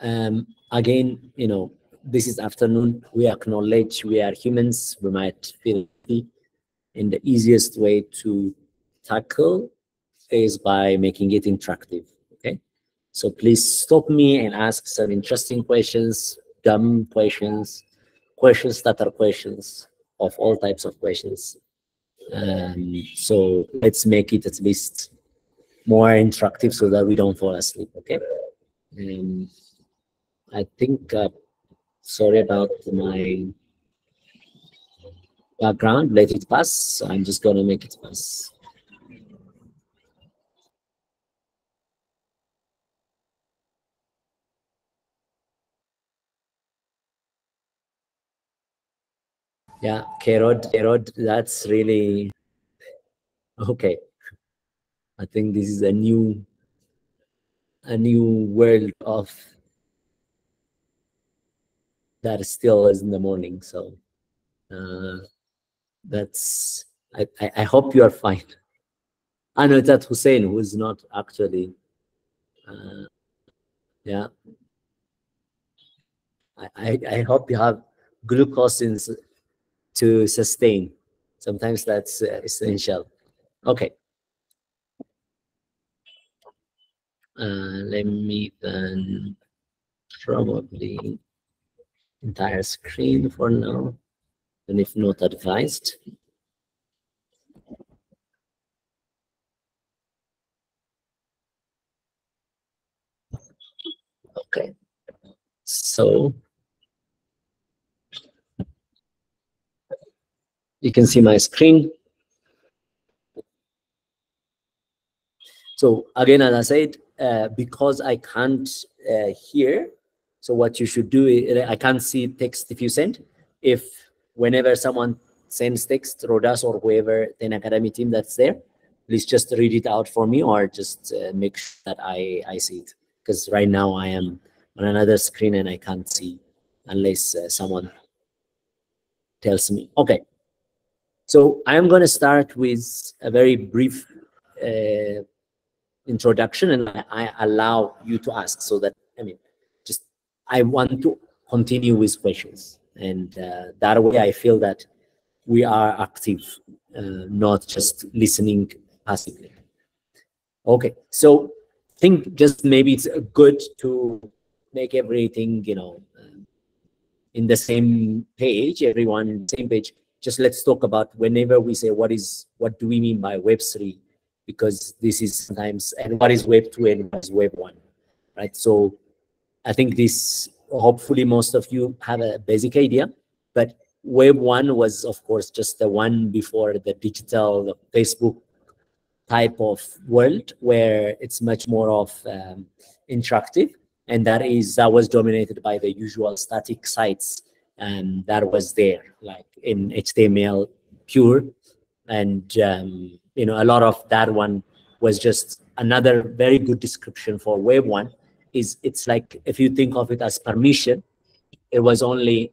Um, again, you know, this is afternoon. We acknowledge we are humans. We might feel in the easiest way to tackle is by making it interactive. Okay. So please stop me and ask some interesting questions, dumb questions, questions that are questions of all types of questions. Um, so let's make it at least more interactive so that we don't fall asleep. Okay. Um, I think, uh, sorry about my background, let it pass. I'm just going to make it pass. Yeah, Kerod, Kerod, that's really okay. I think this is a new a new world of that still is in the morning. So uh, that's I, I, I hope you are fine. I know that Hussein who is not actually uh, yeah. I, I, I hope you have glucose in, to sustain. Sometimes that's uh, essential. Okay. Uh, let me then probably entire screen for now, and if not advised. Okay, so you can see my screen. So again, as I said, uh, because I can't uh, hear, so what you should do, is, I can't see text if you send. If whenever someone sends text, Rodas or whoever, then academy team that's there, please just read it out for me or just uh, make sure that I, I see it. Because right now I am on another screen and I can't see unless uh, someone tells me. Okay. So I am going to start with a very brief uh, introduction and I, allow you to ask so that, I mean, I want to continue with questions. And uh, that way I feel that we are active, uh, not just listening passively. Okay, so think just maybe it's good to make everything, you know, in the same page, everyone same page. Just let's talk about whenever we say what is, what do we mean by Web3? because this is sometimes and what is web 2 and what is web 1 right so i think this hopefully most of you have a basic idea but web 1 was of course just the one before the digital the facebook type of world where it's much more of um, interactive. And that is that was dominated by the usual static sites and that was there like in html pure. And um, you know, a lot of that one was just another very good description for web one is it's like if you think of it as permission, it was only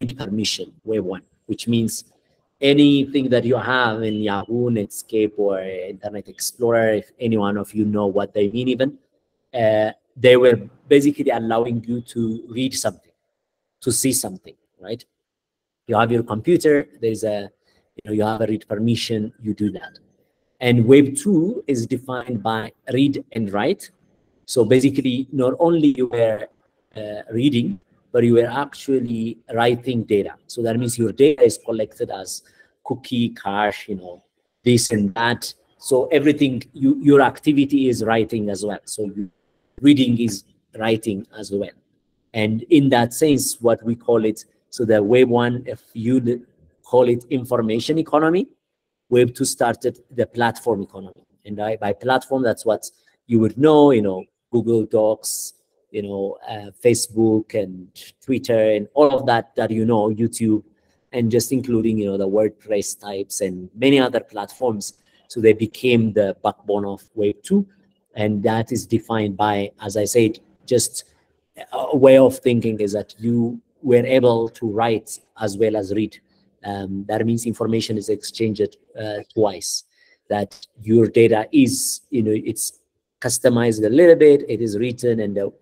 read permission, web one, which means anything that you have in Yahoo, Netscape, or Internet Explorer, if any one of you know what they mean even, uh, they were basically allowing you to read something, to see something, right? You have your computer, there's a you know, you have a read permission, you do that. And web two is defined by read and write. So basically, not only you were uh, reading, but you were actually writing data. So that means your data is collected as cookie, cache, you know, this and that. So everything, you, your activity is writing as well. So reading is writing as well. And in that sense, what we call it, so the web one, if you call it information economy. Web2 started the platform economy. And by, by platform, that's what you would know, you know, Google Docs, you know, uh, Facebook and Twitter and all of that that you know, YouTube, and just including, you know, the WordPress types and many other platforms. So they became the backbone of Web2. And that is defined by, as I said, just a way of thinking is that you were able to write as well as read um, that means information is exchanged uh, twice. That your data is, you know, it's customized a little bit. It is written, and the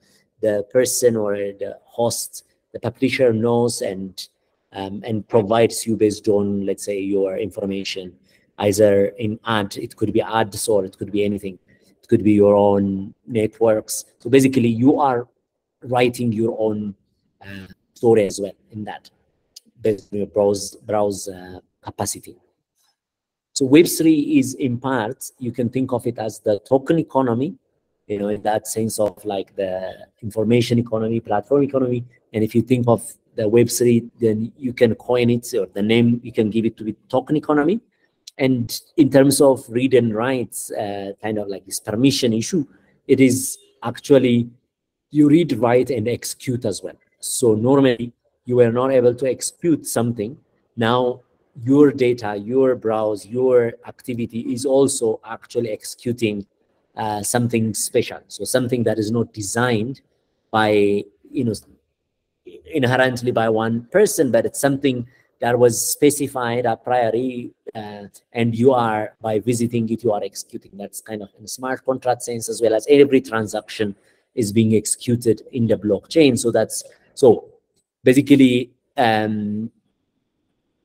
the person or the host, the publisher knows and um, and provides you based on, let's say, your information, either in ad, it could be ads or it could be anything. It could be your own networks. So basically, you are writing your own uh, story as well in that based on your browse browse uh, capacity. So Web3 is in part, you can think of it as the token economy, you know, in that sense of like the information economy, platform economy. And if you think of the Web3, then you can coin it or the name, you can give it to the token economy. And in terms of read and writes, uh, kind of like this permission issue, it is actually you read, write, and execute as well. So normally you were not able to execute something. Now your data, your browse, your activity is also actually executing uh, something special. So something that is not designed by, you know, inherently by one person, but it's something that was specified a priori, uh, and you are, by visiting it, you are executing. That's kind of in smart contract sense, as well as every transaction is being executed in the blockchain. So that's, so basically, um,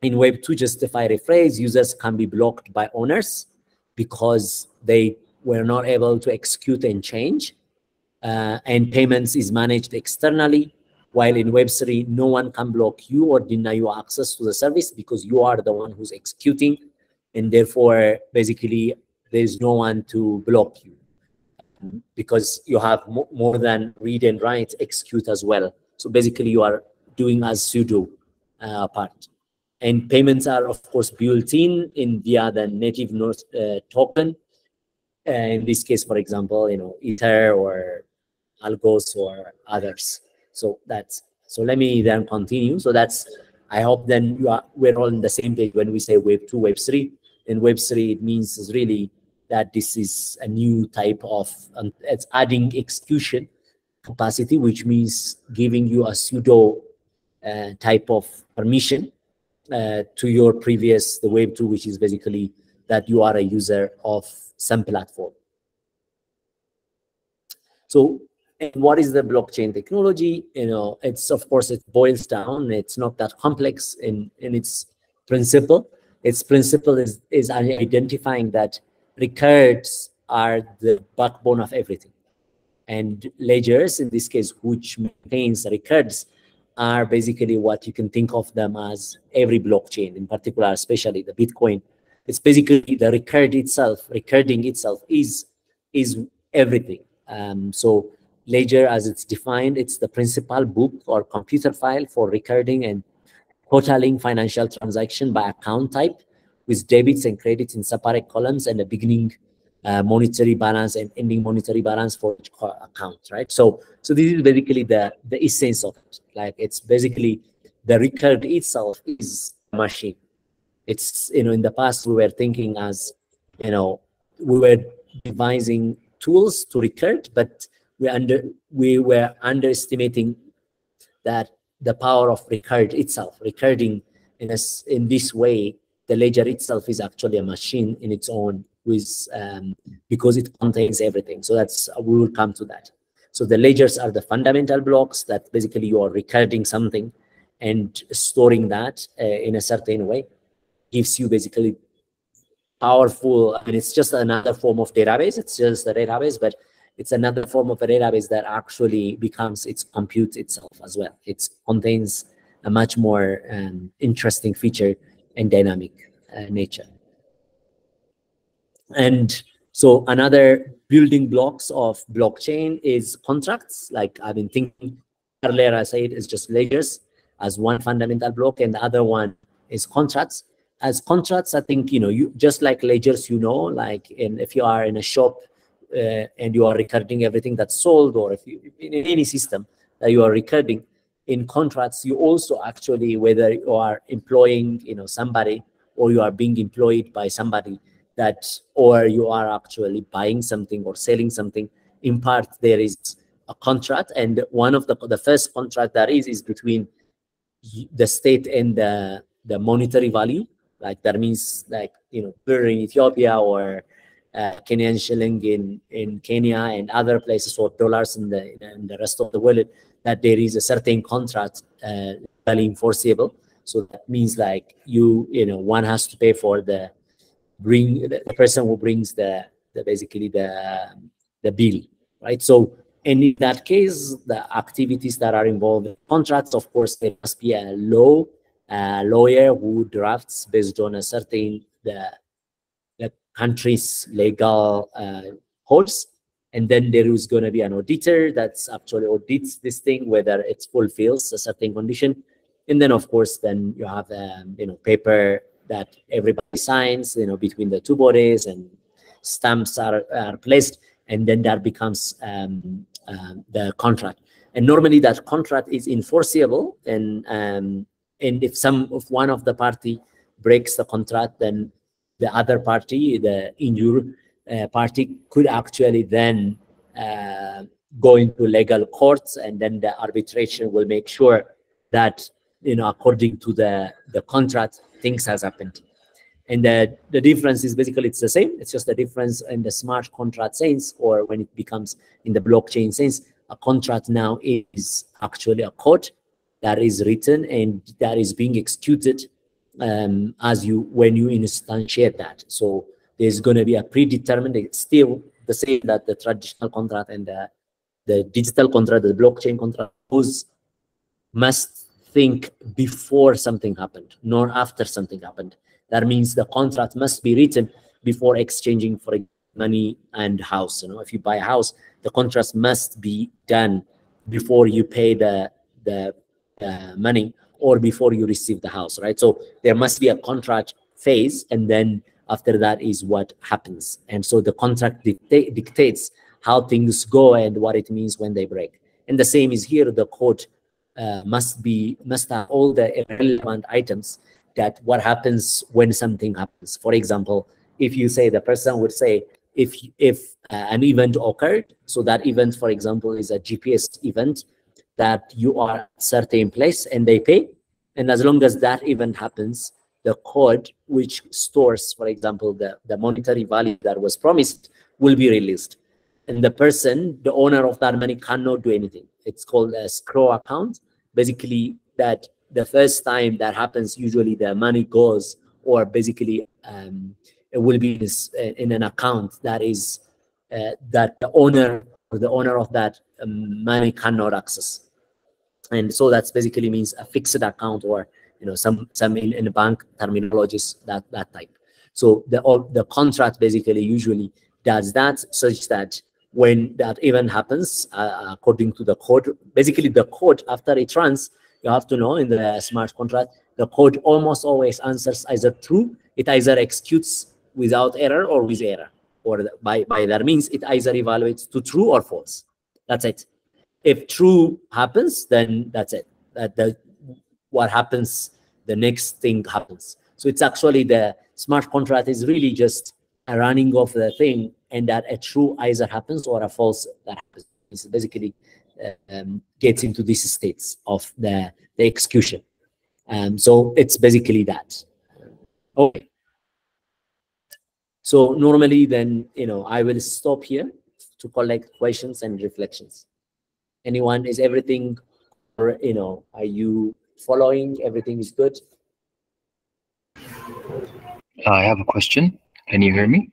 in Web 2, justify rephrase, users can be blocked by owners because they were not able to execute and change. Uh, and payments is managed externally, while in Web3, no one can block you or deny you access to the service because you are the one who's executing. And therefore, basically, there's no one to block you because you have more than read and write, execute as well. So basically, you are doing as pseudo uh, part. And payments are, of course, built in, in via the native uh, token. Uh, in this case, for example, you know, Ether or Algos or others. So that's so. Let me then continue. So that's. I hope then you are we're all on the same page when we say Web two, Web three. In Web three, it means really that this is a new type of um, it's adding execution capacity, which means giving you a pseudo uh, type of permission uh, to your previous the web 2 which is basically that you are a user of some platform. So what is the blockchain technology? You know it's of course it boils down. It's not that complex in in its principle. Its principle is is identifying that records are the backbone of everything. And ledgers in this case which maintains records are basically what you can think of them as every blockchain, in particular, especially the Bitcoin. It's basically the record itself, recording itself is is everything. Um, so ledger, as it's defined, it's the principal book or computer file for recording and totaling financial transaction by account type with debits and credits in separate columns and a beginning uh, monetary balance and ending monetary balance for each account, right? So, so this is basically the the essence of it. Like it's basically the record itself is a machine. It's you know in the past we were thinking as you know we were devising tools to record, but we under we were underestimating that the power of record itself, recording in a, in this way, the ledger itself is actually a machine in its own with um, because it contains everything. So that's we will come to that. So the ledgers are the fundamental blocks that basically you are recording something and storing that uh, in a certain way gives you basically powerful. I mean, it's just another form of database. It's just a database, but it's another form of a database that actually becomes its compute itself as well. It contains a much more um, interesting feature and dynamic uh, nature. And so another building blocks of blockchain is contracts. Like I've been thinking earlier, I said is just ledgers as one fundamental block, and the other one is contracts. As contracts, I think you know you just like ledgers, you know, like if you are in a shop uh, and you are recording everything that's sold, or if you in any system that you are recording, in contracts, you also actually whether you are employing you know somebody or you are being employed by somebody that or you are actually buying something or selling something in part there is a contract and one of the the first contract that is is between the state and the the monetary value like that means like you know birr in ethiopia or uh, Kenyan shilling in, in Kenya and other places or dollars in the, in the rest of the world, that there is a certain contract uh, enforceable. So that means like you, you know, one has to pay for the bring the person who brings the, the basically the the bill, right? So and in that case, the activities that are involved in contracts, of course, there must be a law lawyer who drafts based on a certain the the country's legal uh, and then there is going to be an auditor that's actually audits this thing whether it fulfills a certain condition, and then of course then you have um, you know paper that everybody signs you know between the two bodies and stamps are, are placed and then that becomes um, um, the contract. And normally that contract is enforceable and um, and if some of one of the party breaks the contract, then the other party, the injured uh, party, could actually then uh, go into legal courts, and then the arbitration will make sure that you know according to the the contract things has happened. And the, the difference is basically it's the same. It's just the difference in the smart contract sense, or when it becomes in the blockchain sense, a contract now is actually a code that is written and that is being executed um, as you when you instantiate that. So there's going to be a predetermined, it's still the same that the traditional contract and the, the digital contract, the blockchain contract, those must think before something happened, nor after something happened. That means the contract must be written before exchanging for money and house. You know, if you buy a house, the contract must be done before you pay the the uh, money or before you receive the house, right? So there must be a contract phase, and then after that is what happens. And so the contract dicta dictates how things go and what it means when they break. And the same is here. The uh, must be must have all the relevant items that what happens when something happens. For example, if you say the person would say if if uh, an event occurred, so that event, for example, is a GPS event that you are at certain place and they pay, and as long as that event happens, the code which stores, for example, the, the monetary value that was promised will be released. And the person, the owner of that money cannot do anything. It's called a escrow account. Basically, that the first time that happens, usually the money goes, or basically um, it will be in an account that is uh, that the owner or the owner of that um, money cannot access. And so that's basically means a fixed account or you know some some in, in bank terminologies that that type. So the all, the contract basically usually does that such that when that event happens, uh, according to the code, basically the code after it runs you have to know in the smart contract, the code almost always answers either true, it either executes without error or with error. Or by, by that means it either evaluates to true or false. That's it. If true happens, then that's it. That the what happens, the next thing happens. So it's actually the smart contract is really just a running of the thing and that a true either happens or a false that happens. It's basically um, gets into these states of the, the execution. Um, so it's basically that. Okay. So normally then, you know, I will stop here to collect questions and reflections. Anyone, is everything, or, you know, are you following? Everything is good? I have a question. Can you hear me?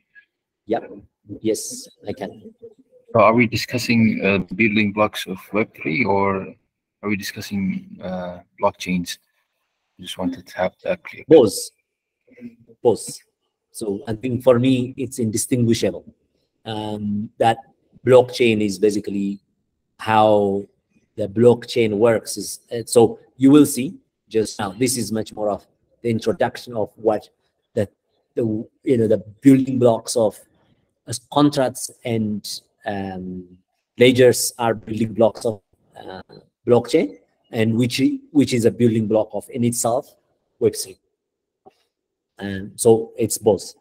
Yep. Yes, I can. So are we discussing uh, building blocks of Web3 or are we discussing uh, blockchains? I just wanted to have that clear. Both. Both. So I think for me, it's indistinguishable. Um, that blockchain is basically how the blockchain works. Is uh, So you will see just now, this is much more of the introduction of what the, you know, the building blocks of uh, contracts and um, ledgers are building blocks of uh, blockchain, and which which is a building block of in itself Web3. And so it's both.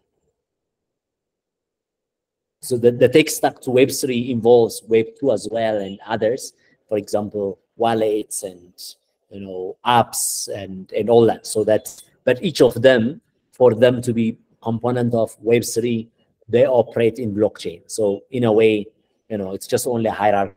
So the, the tech stack to Web3 involves Web2 as well and others, for example, wallets and you know apps and and all that. So that but each of them, for them to be component of Web3, they operate in blockchain. So in a way, you know, it's just only hierarchy.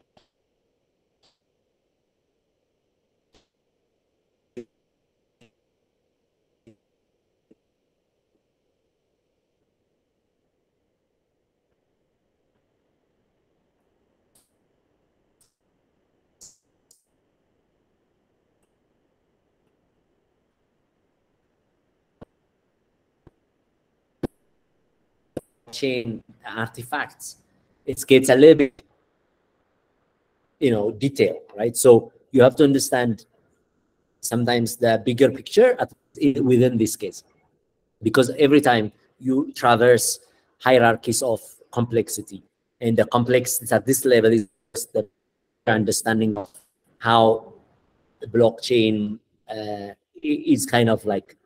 Chain artifacts, it gets a little bit, you know, detail, right? So you have to understand sometimes the bigger picture at, within this case, because every time you traverse hierarchies of complexity, and the complexity at this level is the understanding of how the blockchain uh, is kind of like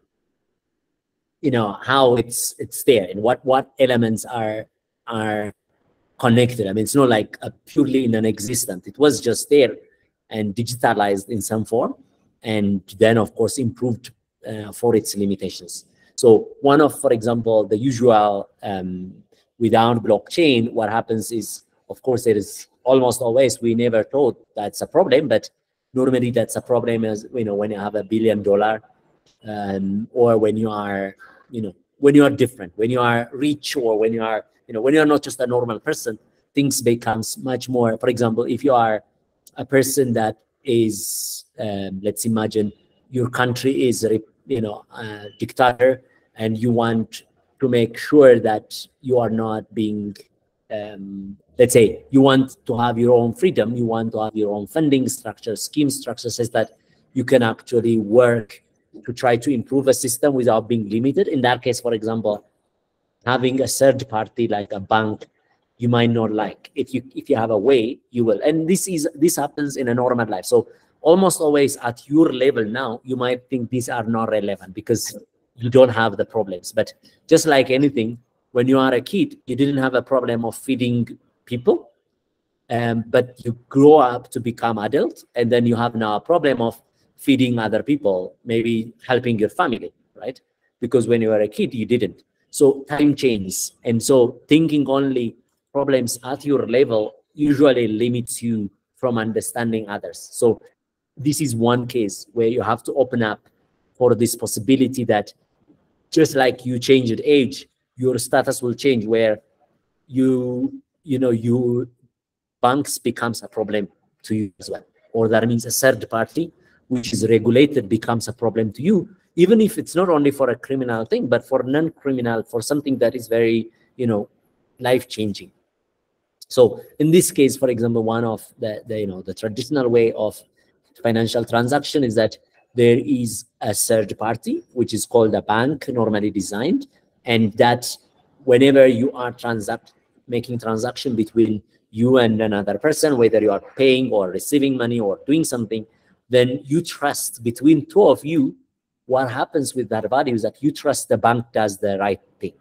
you know how it's it's there and what what elements are are connected. I mean it's not like a purely non-existent. It was just there and digitalized in some form and then of course improved uh, for its limitations. So one of for example the usual um, without blockchain what happens is of course there is almost always we never thought that's a problem but normally that's a problem as you know when you have a billion dollar um, or when you are, you know, when you are different, when you are rich, or when you are, you know, when you are not just a normal person, things becomes much more. For example, if you are a person that is, um, let's imagine your country is, you know, a dictator, and you want to make sure that you are not being um, let's say you want to have your own freedom, you want to have your own funding structure, scheme structure says that you can actually work to try to improve a system without being limited. In that case, for example, having a third party like a bank, you might not like. If you if you have a way, you will. And this is this happens in a normal life. So almost always at your level now, you might think these are not relevant because you don't have the problems. But just like anything, when you are a kid, you didn't have a problem of feeding people. Um, but you grow up to become adult, and then you have now a problem of feeding other people, maybe helping your family, right? Because when you were a kid, you didn't. So time changes. And so thinking only problems at your level usually limits you from understanding others. So this is one case where you have to open up for this possibility that just like you change at age, your status will change where you, you know, you banks becomes a problem to you as well. Or that means a third party which is regulated becomes a problem to you, even if it's not only for a criminal thing, but for non-criminal, for something that is very, you know, life-changing. So in this case, for example, one of the, the, you know, the traditional way of financial transaction is that there is a third party, which is called a bank, normally designed, and that whenever you are transact making transaction between you and another person, whether you are paying or receiving money or doing something, then you trust between two of you, what happens with that value is that you trust the bank does the right thing.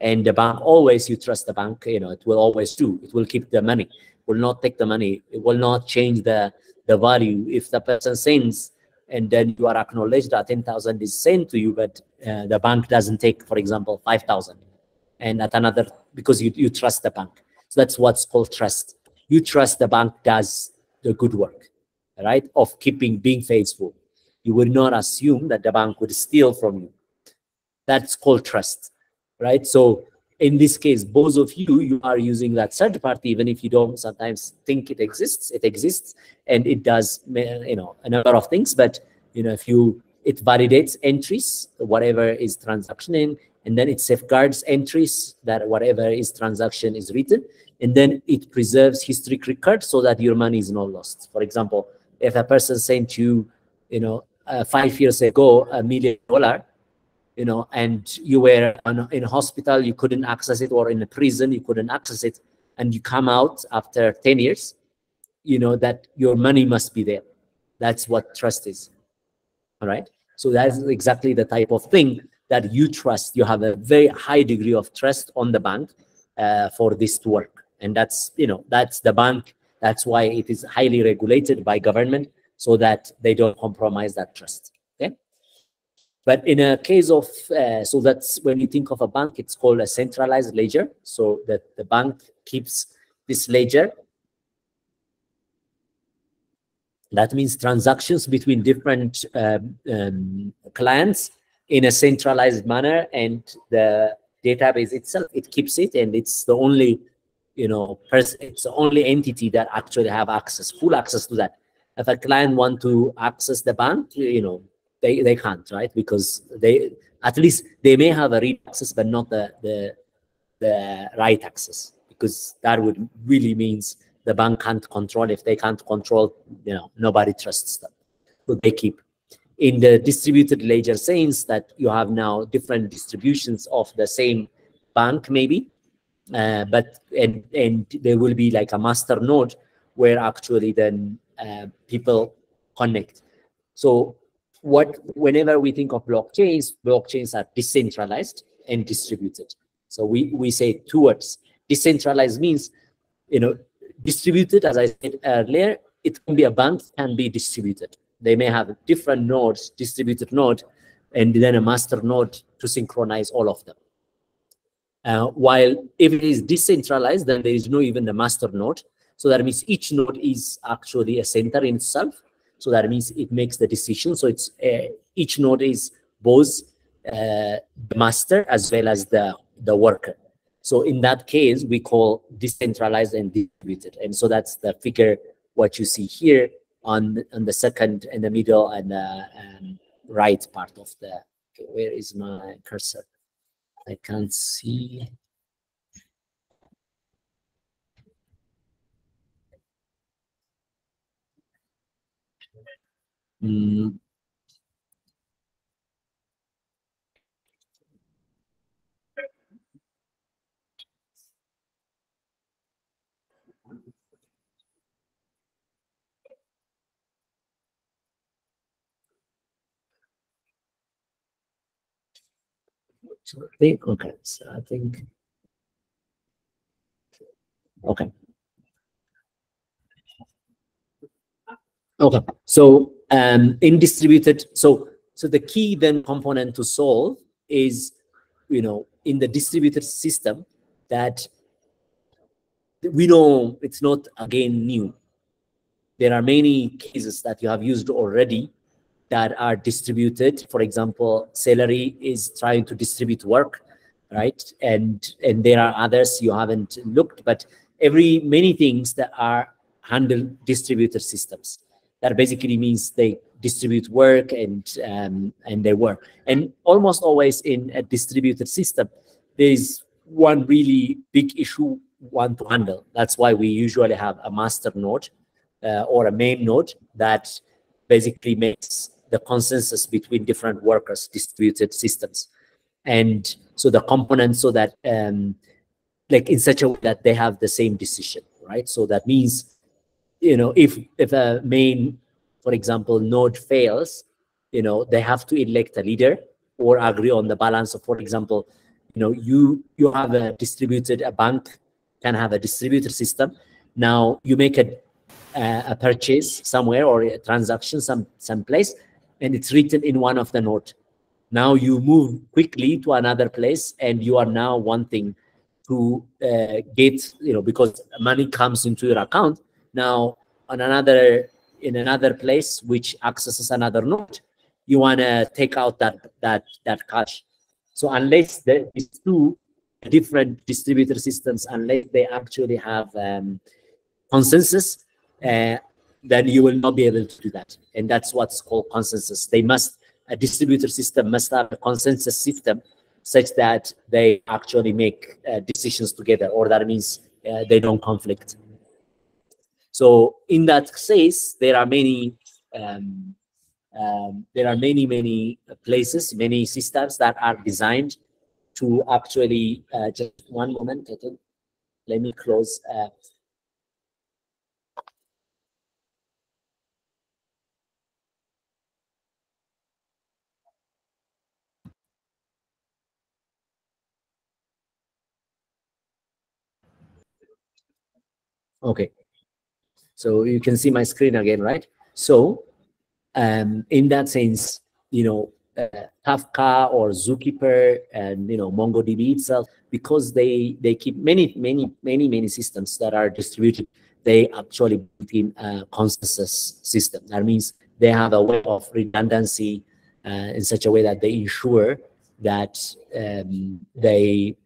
And the bank always, you trust the bank, you know, it will always do. It will keep the money, will not take the money. It will not change the, the value. If the person sends and then you are acknowledged that 10,000 is sent to you, but uh, the bank doesn't take, for example, 5,000 and at another, because you, you trust the bank. So that's what's called trust. You trust the bank does the good work right, of keeping being faithful. You would not assume that the bank would steal from you. That's called trust, right? So in this case, both of you, you are using that third party, even if you don't sometimes think it exists, it exists, and it does, you know, a number of things. But, you know, if you, it validates entries, whatever is transactioning, and then it safeguards entries that whatever is transaction is written, and then it preserves history records so that your money is not lost. For example, if a person sent you, you know, uh, five years ago, a million dollar, you know, and you were in hospital, you couldn't access it, or in a prison, you couldn't access it, and you come out after 10 years, you know, that your money must be there. That's what trust is. All right. So that's exactly the type of thing that you trust. You have a very high degree of trust on the bank uh, for this to work. And that's, you know, that's the bank that's why it is highly regulated by government so that they don't compromise that trust. Okay. But in a case of, uh, so that's when you think of a bank, it's called a centralized ledger. So that the bank keeps this ledger. That means transactions between different um, um, clients in a centralized manner and the database itself, it keeps it and it's the only, you know, it's the only entity that actually have access, full access to that. If a client want to access the bank, you know, they, they can't, right? Because they, at least they may have a read access, but not the, the, the write access, because that would really means the bank can't control. If they can't control, you know, nobody trusts them. So they keep. In the distributed ledger sense that you have now different distributions of the same bank, maybe, uh, but and and there will be like a master node where actually then uh, people connect. So what whenever we think of blockchains, blockchains are decentralized and distributed. So we, we say towards decentralized means, you know, distributed, as I said earlier, it can be a bank, can be distributed. They may have different nodes, distributed node, and then a master node to synchronize all of them. Uh, while if it is decentralized, then there is no even the master node. So that means each node is actually a center in itself. So that means it makes the decision. So it's uh, each node is both uh, the master as well as the, the worker. So in that case, we call decentralized and distributed. And so that's the figure, what you see here on, on the second in the middle and the um, right part of the, okay, where is my cursor? I can't see. Mm. So I think, okay, so I think, okay. Okay, so um, in distributed, so so the key then component to solve is, you know, in the distributed system that we know it's not again new. There are many cases that you have used already that are distributed. For example, Celery is trying to distribute work, right? And and there are others you haven't looked, but every many things that are handled distributed systems that basically means they distribute work and um, and their work. And almost always in a distributed system, there is one really big issue one to handle. That's why we usually have a master node uh, or a main node that basically makes the consensus between different workers, distributed systems. And so the components so that um, like in such a way that they have the same decision, right? So that means you know, if if a main, for example, node fails, you know, they have to elect a leader or agree on the balance of, for example, you know, you you have a distributed a bank can have a distributed system. Now you make a a purchase somewhere or a transaction some some place, and it's written in one of the node. Now you move quickly to another place, and you are now wanting to uh, get you know because money comes into your account now, on another in another place which accesses another note, you want to take out that that that cash. So unless the, these two different distributor systems, unless they actually have um, consensus, uh, then you will not be able to do that. And that's what's called consensus. They must a distributed system must have a consensus system such that they actually make uh, decisions together, or that means uh, they don't conflict. So in that case, there are many um, um, there are many many places, many systems that are designed to actually uh, just one moment. I think let me close. Okay. So you can see my screen again, right? So um, in that sense, you know, uh, Kafka or Zookeeper and you know MongoDB itself because they they keep many many many many systems that are distributed. They actually built in a consensus system. That means they have a way of redundancy uh, in such a way that they ensure that um, they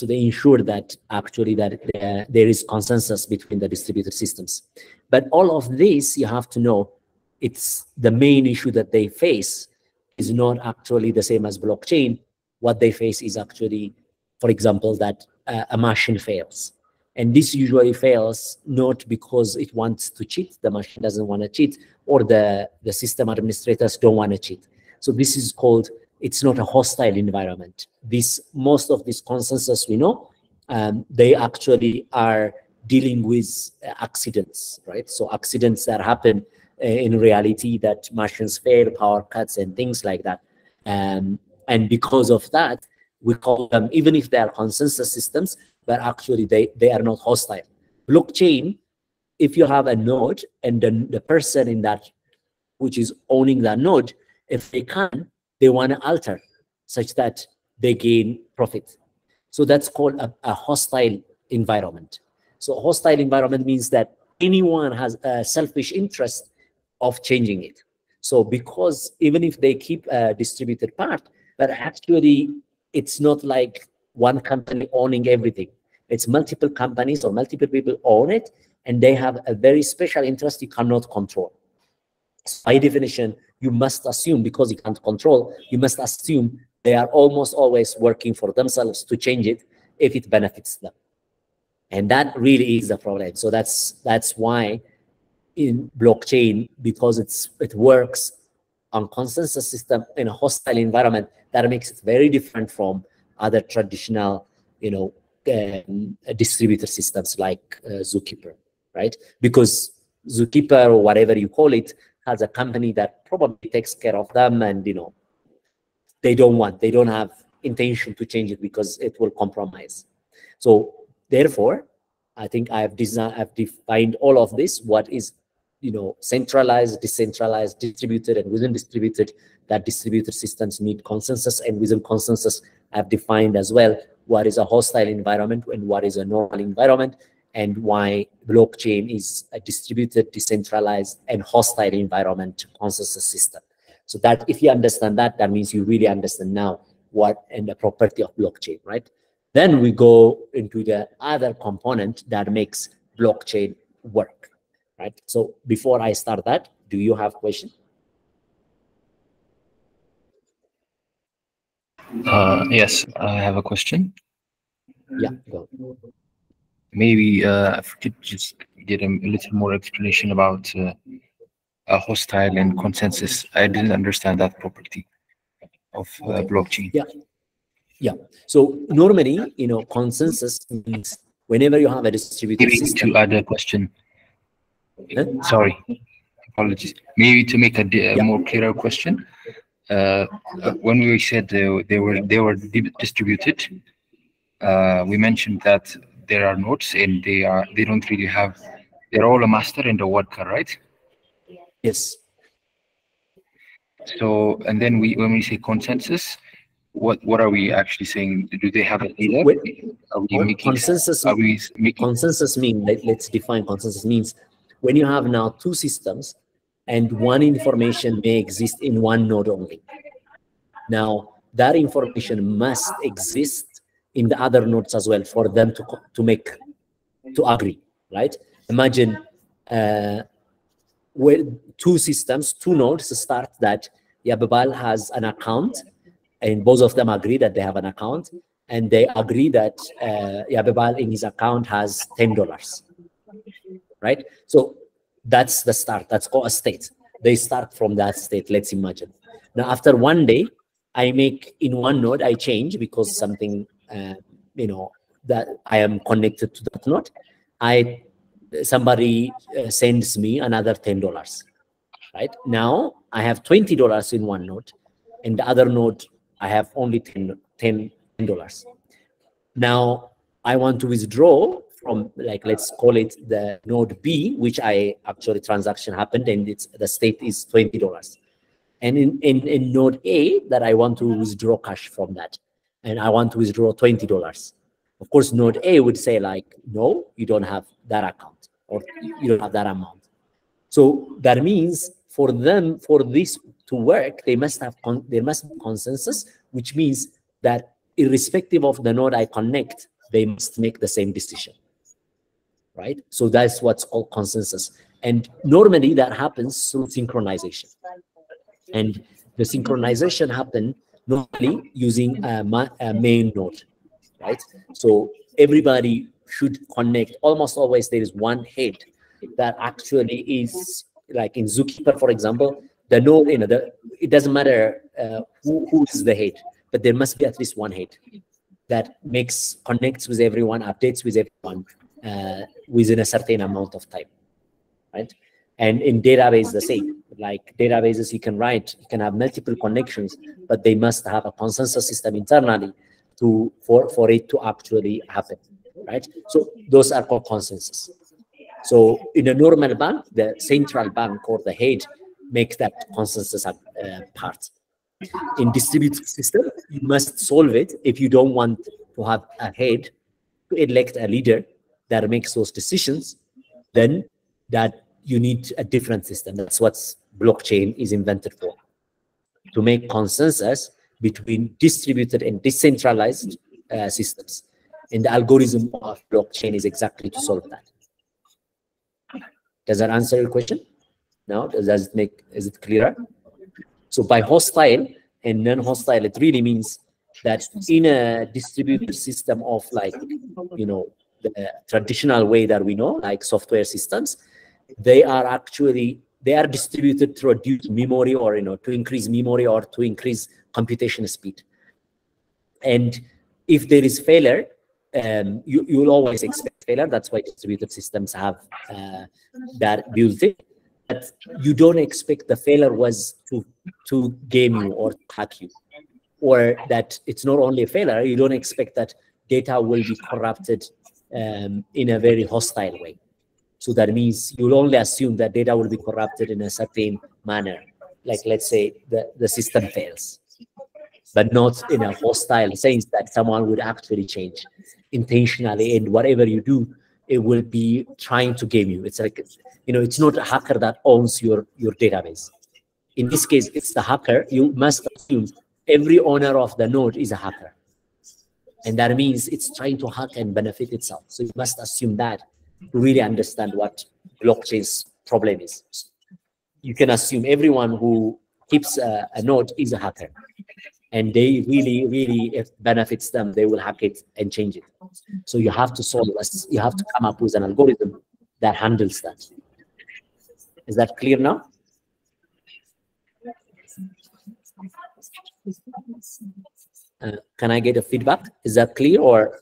so they ensure that actually that there, there is consensus between the distributed systems. But all of this, you have to know, it's the main issue that they face is not actually the same as blockchain. What they face is actually, for example, that uh, a machine fails. And this usually fails not because it wants to cheat, the machine doesn't want to cheat, or the, the system administrators don't want to cheat. So this is called it's not a hostile environment. This most of these consensus we know, um, they actually are dealing with uh, accidents, right? So accidents that happen uh, in reality that machines fail, power cuts, and things like that. Um, and because of that, we call them, even if they are consensus systems, but actually they, they are not hostile. Blockchain, if you have a node and then the person in that, which is owning that node, if they can, they want to alter such that they gain profit. So that's called a, a hostile environment. So hostile environment means that anyone has a selfish interest of changing it. So because even if they keep a distributed part, but actually it's not like one company owning everything. It's multiple companies or multiple people own it, and they have a very special interest you cannot control. By definition, you must assume because you can't control, you must assume they are almost always working for themselves to change it if it benefits them. And that really is the problem. So that's that's why in blockchain, because it's it works on consensus system in a hostile environment, that makes it very different from other traditional, you know, um, distributor systems like uh, Zookeeper, right? Because Zookeeper or whatever you call it has a company that probably takes care of them and you know they don't want they don't have intention to change it because it will compromise. So therefore i think i have designed i've defined all of this what is you know centralized decentralized distributed and within distributed that distributed systems need consensus and within consensus i've defined as well what is a hostile environment and what is a normal environment and why blockchain is a distributed, decentralized, and hostile environment consensus system. So that if you understand that, that means you really understand now what and the property of blockchain, right? Then we go into the other component that makes blockchain work, right? So before I start that, do you have question? Uh, yes, I have a question. Yeah, go maybe uh, if you could just get a, a little more explanation about uh, a hostile and consensus. I didn't understand that property of uh, blockchain. Yeah. Yeah. So normally, you know, consensus means whenever you have a distributed maybe system. to add a question. Huh? Sorry, apologies. Maybe to make a, a Yeah. more clearer question. Uh, uh, when we said they, they were they were di- distributed, uh, we mentioned that there are nodes and they are they don't really have they're all a master and a worker, right? Yes. So and then we when we say consensus, what what are we actually saying? Do they have a leader? Wait, Are we making consensus are we making consensus mean let, let's define consensus means when you have now two systems and one information may exist in one node only now that information must exist in the other nodes as well for them to to make to agree right imagine uh, where two systems two nodes start that Yabebal has an account and both of them agree that they have an account and they agree that uh, Yabebal in his account has ten dollars, right? So that's the start. That's called a state. They start from that state. Let's imagine. Now, after one day, I make in one node I change because something uh, you know that I am connected to that node. I somebody uh, sends me another ten dollars, right? Now I have twenty dollars in one node, and the other node I have only 10 10 dollars. Now I want to withdraw from like let's call it the node B, which I actually transaction happened and it's the state is twenty dollars. And in, in, in node A that I want to withdraw cash from that, and I want to withdraw $20. Of course, node A would say like, no, you don't have that account or you don't have that amount. So that means for them, for this to work, they must have con there must be consensus, which means that irrespective of the node I connect, they must make the same decision. Right? So that's what's called consensus. And normally that happens through synchronization. And the synchronization happen normally using a, a main node, right? So everybody should connect. Almost always there is one head that actually is like in Zookeeper, for example, the node, you know, the, it doesn't matter uh, who, who is the head, but there must be at least one head that makes, connects with everyone, updates with everyone uh, within a certain amount of time, right? And in database, the same. Like databases, you can write, you can have multiple connections, but they must have a consensus system internally to for, for it to actually happen, right? So those are called consensus. So in a normal bank, the central bank or the head makes that consensus uh, part. In distributed system, you must solve it if you don't want to have a head to elect a leader that makes those decisions, then that you need a different system. That's what blockchain is invented for, to make consensus between distributed and decentralized uh, systems. And the algorithm of blockchain is exactly to solve that. Does that answer your question? No? Does it make, is it clearer? So by hostile and non-hostile, it really means that in a distributed system of like, you know, the traditional way that we know, like software systems, they are actually they are distributed to reduce memory or you know to increase memory or to increase computation speed. And if there is failure um, you, you will always expect failure. That's why distributed systems have uh, that built in. But you don't expect the failure was to to game you or hack you or that it's not only a failure. You don't expect that data will be corrupted um, in a very hostile way so that means you'll only assume that data will be corrupted in a certain manner. Like let's say the, the system fails, but not in a hostile sense that someone would actually change intentionally. And whatever you do, it will be trying to game you. It's like, you know, it's not a hacker that owns your, your database. In this case, it's the hacker. You must assume every owner of the node is a hacker. And that means it's trying to hack and benefit itself. So you must assume that really understand what blockchain's problem is. You can assume everyone who keeps a, a node is a hacker. And they really, really, if benefits them, they will hack it and change it. So you have to solve this. You have to come up with an algorithm that handles that. Is that clear now? Uh, can I get a feedback? Is that clear or?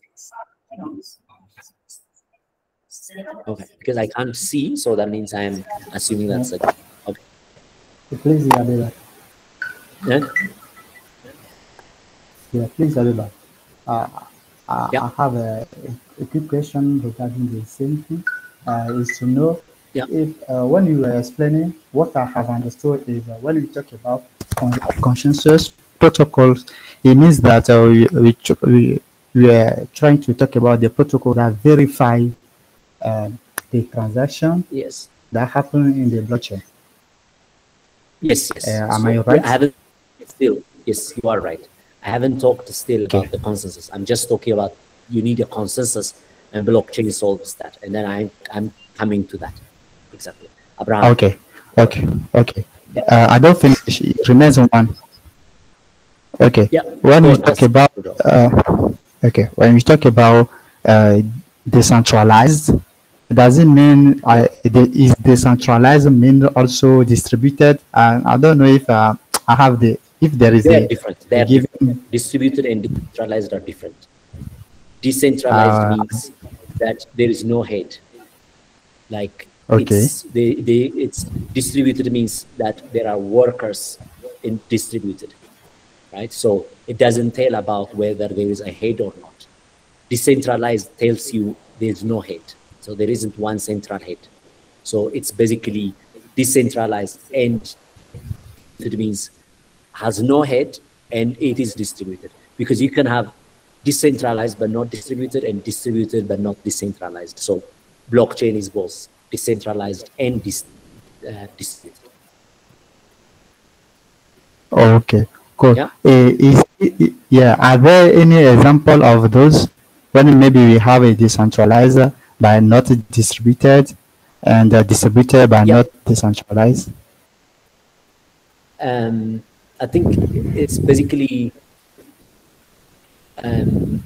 Okay, because I can't see, so that means I'm assuming that's it. Okay. Please, Abela. Yeah? Yeah, please, Abela. Uh, uh, Yeah. I have a, a quick question regarding the same thing. Uh, is to know Yeah. if uh, when you were explaining, what I have understood is uh, when we talk about con- consensus protocols, it means that uh, we, we, we, we are trying to talk about the protocol that verify uh, the transaction Yes. that happened in the blockchain. Yes, yes. Uh, am I right? I haven't still, yes, you are right. I haven't talked still Okay. about the consensus. I'm just talking about you need a consensus and blockchain solves that. And then I'm I'm coming to that. Exactly. Abraham. Okay, okay, okay. Uh, I don't finish. It remains one. Okay. Yeah. When we talk about uh, okay, when we talk about uh, decentralized, does it mean uh, the, is decentralized mean also distributed? And I don't know if uh, I have the if there is They a, different. They are given different. Distributed and decentralized are different. Decentralized Uh, means that there is no head. Like Okay. it's they, they it's distributed means that there are workers in distributed. Right? So it doesn't tell about whether there is a head or not. Decentralized tells you there's no head. So there isn't one central head. So it's basically decentralized and distributed means has no head and it is distributed because you can have decentralized but not distributed and distributed but not decentralized. So blockchain is both decentralized and dis, uh, distributed. Okay, cool. Yeah. Uh, is, yeah, are there any example of those when maybe we have a decentralized but not distributed and uh, distributed by Yeah. not decentralized? um, I think it's basically um,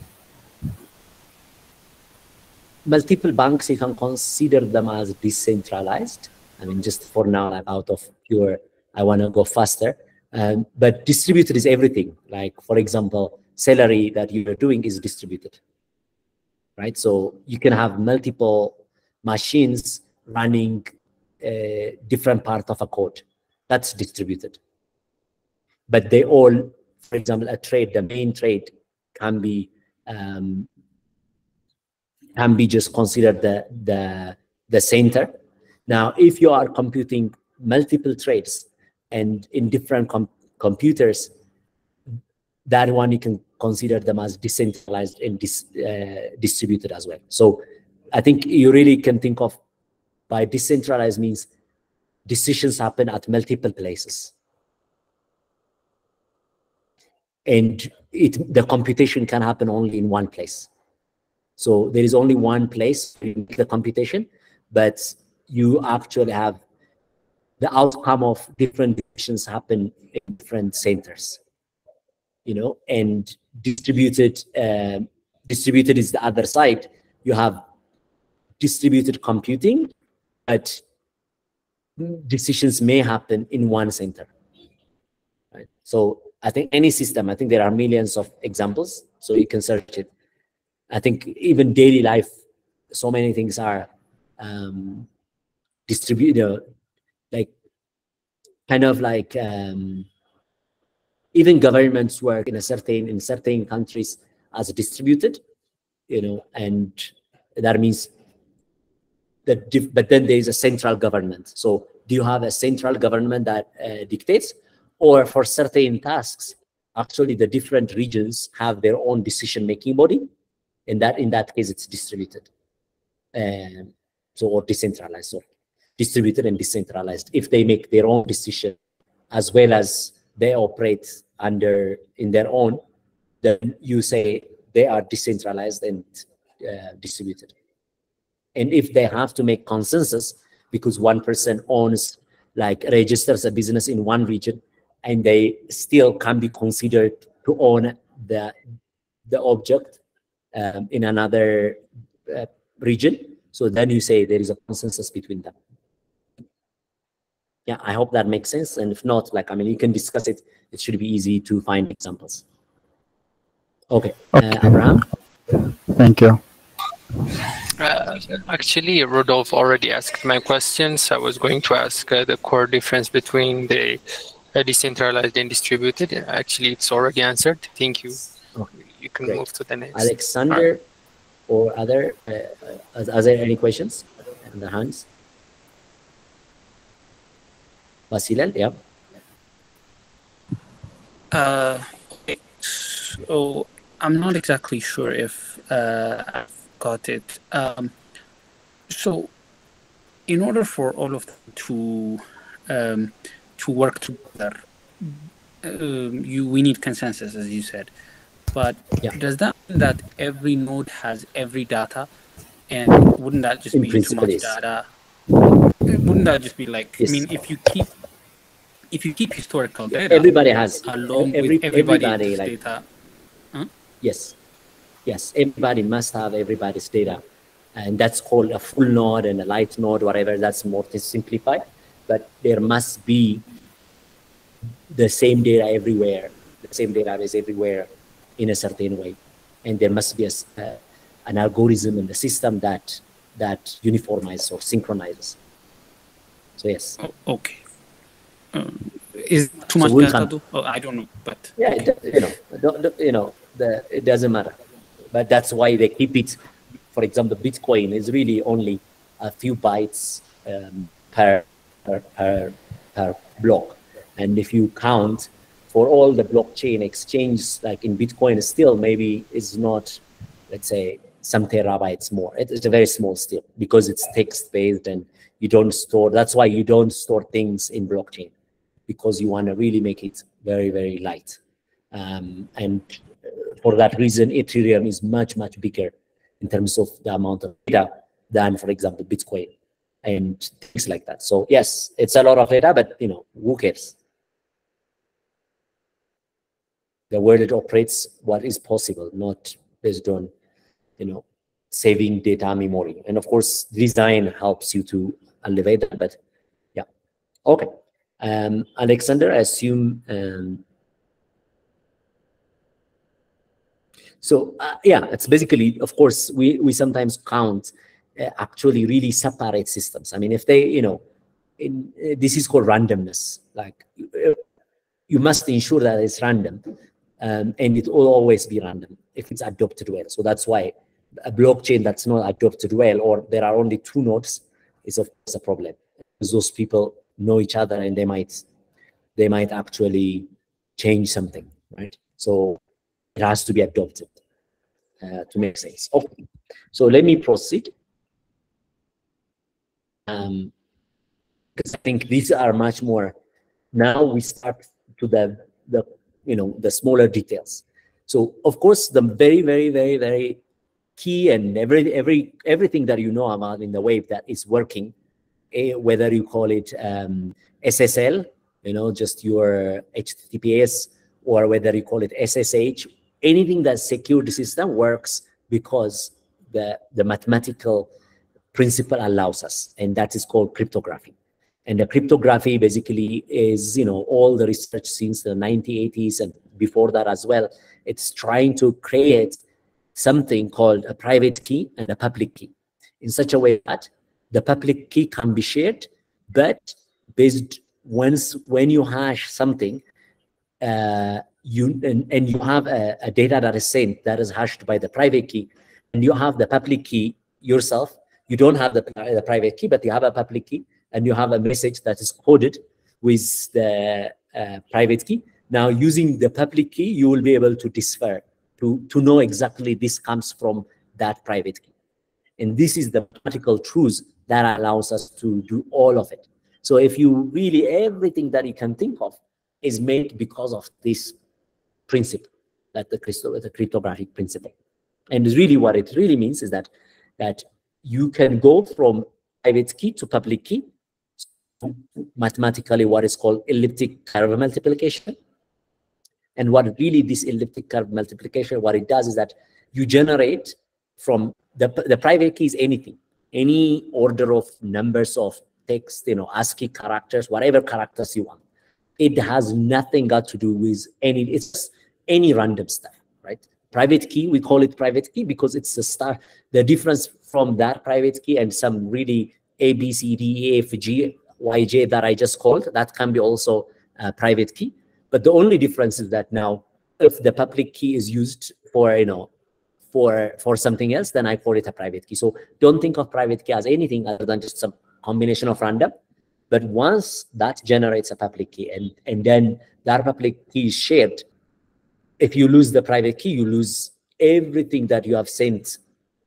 multiple banks. You can consider them as decentralized. I mean, just for now, like out of pure, I want to go faster. Um, but distributed is everything. Like for example, Celery that you're doing is distributed, right? So you can have multiple machines running a different part of a code that's distributed. But they all, for example, a trade, the main trade can be um, can be just considered the the the center. Now, if you are computing multiple trades and in different com- computers, that one you can consider them as decentralized and dis- uh, distributed as well. So, I think you really can think of by decentralized means decisions happen at multiple places and it the computation can happen only in one place so there is only one place make the computation but you actually have the outcome of different decisions happen in different centers you know and distributed um, distributed is the other side you have distributed computing but decisions may happen in one center. Right? So I think any system, I think there are millions of examples, so you can search it. I think even daily life, so many things are um, distributed, like kind of like um, even governments work in a certain in certain countries as distributed, you know, and that means that but then there is a central government. So do you have a central government that uh, dictates? Or for certain tasks actually the different regions have their own decision making body. And that in that case it's distributed um, so or decentralized so distributed and decentralized if they make their own decision as well as they operate under in their own then you say they are decentralized and uh, distributed. And if they have to make consensus because one person owns like registers a business in one region and they still can be considered to own the the object um, in another uh, region so then you say there is a consensus between them yeah i hope that makes sense and if not like i mean you can discuss it it should be easy to find examples okay, Okay. Uh, abraham Thank you. Uh, actually, Rodolphe already asked my questions. I was going to ask uh, the core difference between the uh, decentralized and distributed. Actually, it's already answered. Thank you. Okay, You can great. move to the next. Alexander or other, uh, uh, are there any questions in the hands? Vasilel, yeah. Uh, so I'm not exactly sure if uh, I've got it. Um, so, in order for all of them to um, to work together, um, you we need consensus, as you said. But Yeah. does that mean that every node has every data, and wouldn't that just In be too much yes. data? Wouldn't that just be like? Yes. I mean, if you keep if you keep historical data, Everybody has, along every, with everybody like, data. yes, yes, everybody must have everybody's data. And that's called a full node and a light node, whatever, that's more to simplify. But there must be the same data everywhere, the same database everywhere in a certain way. And there must be a, uh, an algorithm in the system that that uniformizes or synchronizes. So yes. Oh, okay. Um, is too So much we data? can- though? Oh, I don't know, but Yeah, it, you know, don't- don't- you know, the, it doesn't matter. But that's why they keep it. For example, Bitcoin is really only a few bytes um, per, per per per block, And if you count for all the blockchain exchanges, like in Bitcoin, still maybe is not, let's say, some terabytes more. It is a very small still because it's text based and you don't store. That's why you don't store things in blockchain because you want to really make it very, very light. Um, and for that reason, Ethereum is much, much bigger in terms of the amount of data than, for example, Bitcoin and things like that. So yes, it's a lot of data, but you know, who cares? The world it operates what is possible, not based on, you know, saving data memory. And of course, design helps you to elevate that, but yeah. Okay. Um, Alexander, I assume um, So uh, yeah, it's basically, of course, we, we sometimes count uh, actually really separate systems. I mean, if they, you know, in, uh, this is called randomness. Like uh, you must ensure that it's random um, and it will always be random if it's adopted well. So that's why a blockchain that's not adopted well or there are only two nodes is of course a problem. Because those people know each other and they might they might actually change something, right? So it has to be adopted uh, to make sense. Okay, so let me proceed. Um, because I think these are much more. Now we start to the the you know the smaller details. So of course the very very very very key and every every everything that you know about in the wave that is working, whether you call it um, SSL, you know, just your HTTPS, or whether you call it SSH anything that secured the system works because the, the mathematical principle allows us, and that is called cryptography. And the cryptography basically is, you know, all the research since the 1980s and before that as well. It's trying to create something called a private key and a public key in such a way that the public key can be shared, but based once when you hash something, uh, you and, and you have a, a, data that is sent that is hashed by the private key and you have the public key yourself you don't have the, the private key but you have a public key and you have a message that is coded with the uh, private key. Now using the public key you will be able to decipher to to know exactly this comes from that private key. And this is the mathematical truth that allows us to do all of it so if you really everything that you can think of is made because of this principle, that the, crypto, the cryptographic principle. And really what it really means is that, that you can go from private key to public key, mathematically what is called elliptic curve multiplication. And what really this elliptic curve multiplication, what it does is that you generate from the, the private key is anything, any order of numbers of text, you know, ASCII characters, whatever characters you want. It has nothing got to do with any, it's any random stuff, right? Private key, we call it private key because it's the star. The difference from that private key and some really A, B, C, D, E, F, G, Y, J that I just called, that can be also a private key. But the only difference is that now, if the public key is used for, you know, for for something else, then I call it a private key. So don't think of private key as anything other than just some combination of random. But once that generates a public key and, and then that public key is shared if you lose the private key, you lose everything that you have sent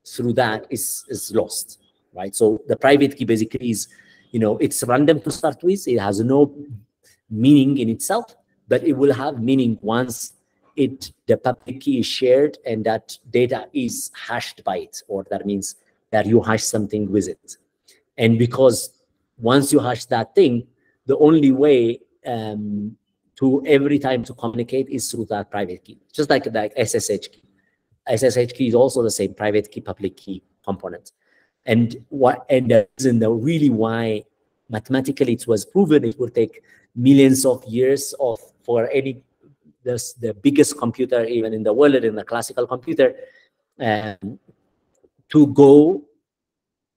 through that is, is lost, right? So the private key basically is, you know, it's random to start with. It has no meaning in itself, but it will have meaning once it the public key is shared and that data is hashed by it, or that means that you hash something with it. And because once you hash that thing, the only way um, to every time to communicate is through that private key, just like like SSH key. SSH key is also the same private key, public key component. And what and the reason the really why mathematically it was proven it would take millions of years of for any the, the biggest computer even in the world in the classical computer um, to go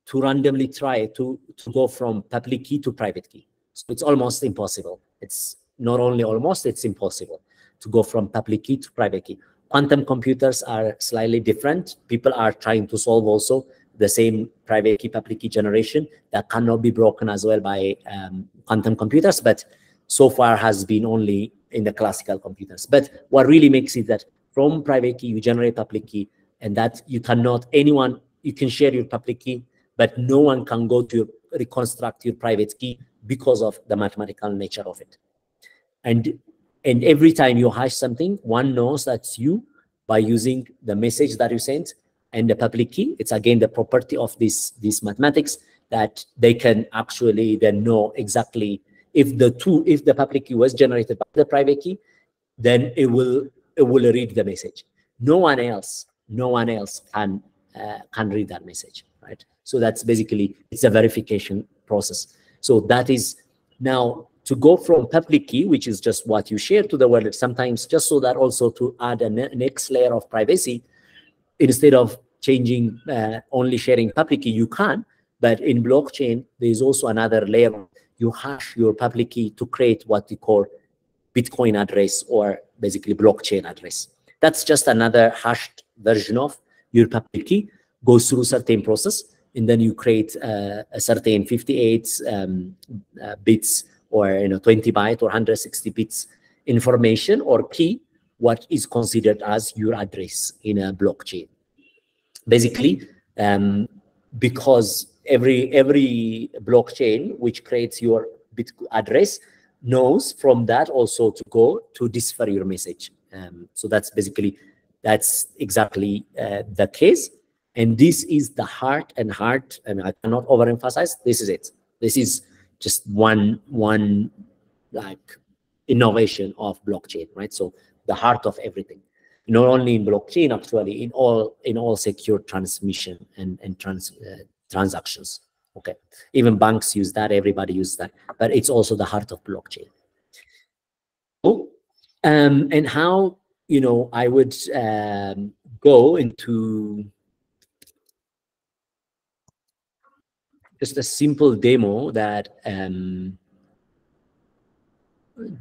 to randomly try to to go from public key to private key so it's almost impossible it's not only almost, it's impossible to go from public key to private key. Quantum computers are slightly different. People are trying to solve also the same private key public key generation that cannot be broken as well by um, quantum computers. But so far has been only in the classical computers. But what really makes it that from private key, you generate public key, and that you cannot, anyone, you can share your public key, but no one can go to reconstruct your private key because of the mathematical nature of it. And, and every time you hash something, one knows that's you by using the message that you sent and the public key. It's again the property of this, this mathematics that they can actually then know exactly if the two, if the public key was generated by the private key, then it will it will read the message. No one else, no one else can uh, can read that message, right? So that's basically it's a verification process. So that is now to go from public key, which is just what you share to the world, sometimes just so that also to add a next layer of privacy, instead of changing uh, only sharing public key, you can, but in blockchain, there is also another layer. You hash your public key to create what you call Bitcoin address or basically blockchain address. That's just another hashed version of your public key, goes through certain process, and then you create uh, a certain 58 um, uh, bits or you know 20 byte or 160 bits information or key, what is considered as your address in a blockchain. Basically, um, because every every blockchain which creates your bit address knows from that also to go to decipher your message. Um, so that's basically that's exactly uh, the case. And this is the heart and heart, and I cannot overemphasize. This is it. This is just one one like innovation of blockchain, right? So the heart of everything, not only in blockchain, actually in all in all secure transmission and and trans uh, transactions. Okay, even banks use that. Everybody uses that, but it's also the heart of blockchain. Oh, um, and how you know I would um, go into just a simple demo that um,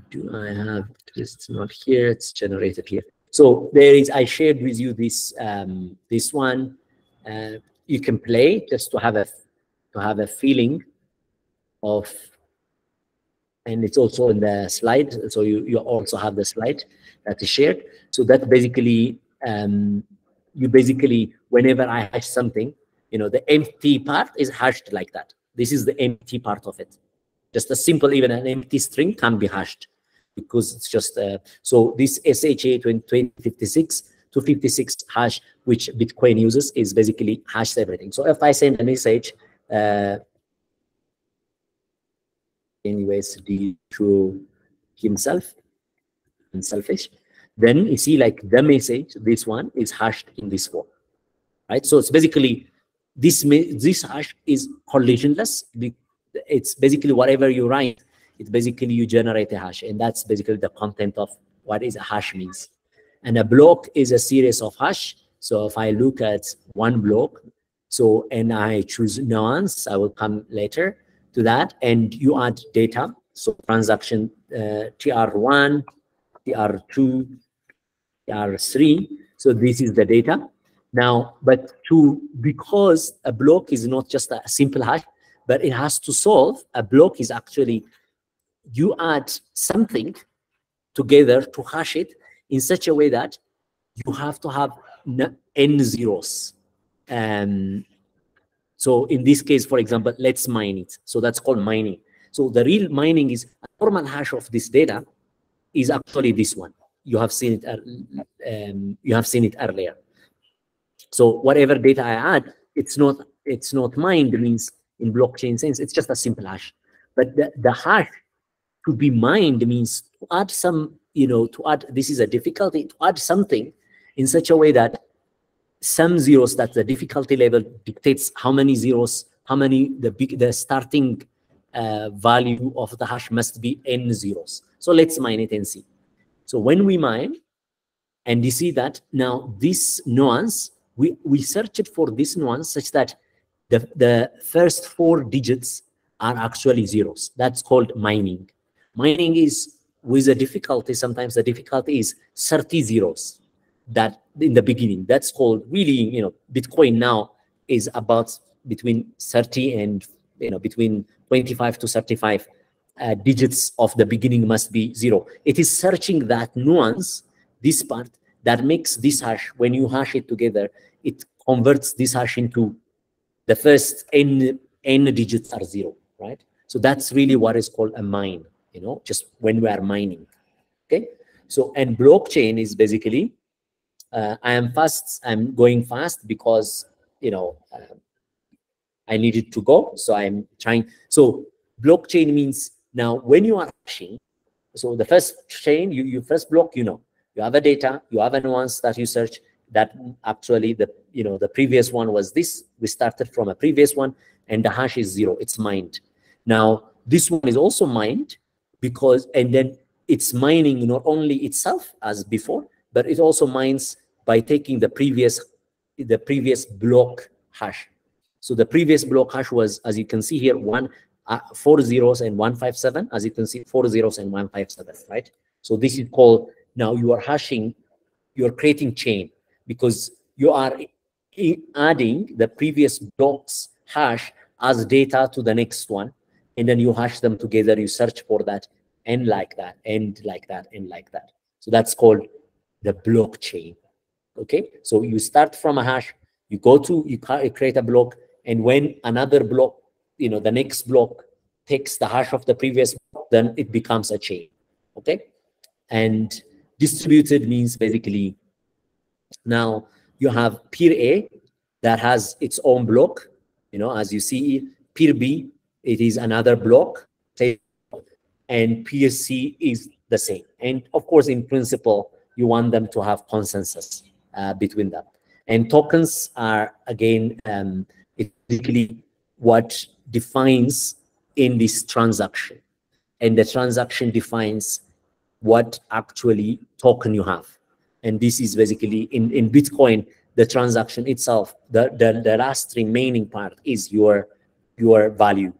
do I have it's not here it's generated here so there is I shared with you this um, this one uh, you can play just to have a to have a feeling of and it's also in the slide so you you also have the slide that is shared so that basically um, you basically whenever I hash something you know, the empty part is hashed like that. This is the empty part of it. Just a simple, even an empty string can be hashed because it's just, uh, so this SHA 2056 to 56 hash, which Bitcoin uses is basically hashed everything. So if I send a message, uh, anyways, to himself and selfish, then you see like the message, this one is hashed in this form, right? So it's basically this this hash is collisionless. It's basically whatever you write, it's basically you generate a hash, and that's basically the content of what is a hash means. And a block is a series of hash. So if I look at one block, so and I choose nonce, I will come later to that, and you add data. So transaction uh, TR1, TR2, TR3. So this is the data. Now, but to because a block is not just a simple hash, but it has to solve. A block is actually you add something together to hash it in such a way that you have to have n zeros. Um, so in this case, for example, let's mine it. So that's called mining. So the real mining is a normal hash of this data is actually this one. You have seen it. Um, you have seen it earlier. So whatever data I add, it's not it's not mined means in blockchain sense, it's just a simple hash. But the, the hash to be mined means to add some, you know, to add, this is a difficulty, to add something in such a way that some zeros that the difficulty level dictates how many zeros, how many, the big, the starting uh, value of the hash must be n zeros. So let's mine it and see. So when we mine, and you see that now this nonce we, we searched for this nuance such that the, the first four digits are actually zeros. That's called mining. Mining is with a difficulty, sometimes the difficulty is 30 zeros that in the beginning. That's called really, you know, Bitcoin now is about between 30 and, you know, between 25 to 35 uh, digits of the beginning must be zero. It is searching that nonce, this part, that makes this hash, when you hash it together, it converts this hash into the first n, n digits are zero, right? So that's really what is called a mine, you know, just when we are mining, okay? So, and blockchain is basically, uh, I am fast, I'm going fast because, you know, uh, I needed to go. So I'm trying, so blockchain means now when you are hashing, so the first chain, you, you first block, you know, you have a data, you have a nonce that you search that actually the, you know, the previous one was this, we started from a previous one and the hash is zero, it's mined. Now, this one is also mined because, and then it's mining not only itself as before, but it also mines by taking the previous, the previous block hash. So the previous block hash was, as you can see here, one, uh, four zeros and 157. As you can see, four zeros and 157, right? So this is called, now you are hashing, you're creating chain because you are adding the previous block's hash as data to the next one. And then you hash them together, you search for that, and like that, and like that, and like that. So that's called the blockchain. Okay, so you start from a hash, you go to, you create a block, and when another block, you know, the next block takes the hash of the previous block, then it becomes a chain. Okay, and distributed means basically now you have peer A that has its own block, you know, as you see, peer B, it is another block, and peer C is the same. And of course, in principle, you want them to have consensus uh, between them. And tokens are, again, um, basically what defines in this transaction. And the transaction defines what actually token you have. And this is basically in, in Bitcoin, the transaction itself, the, the, the last remaining part is your, your value.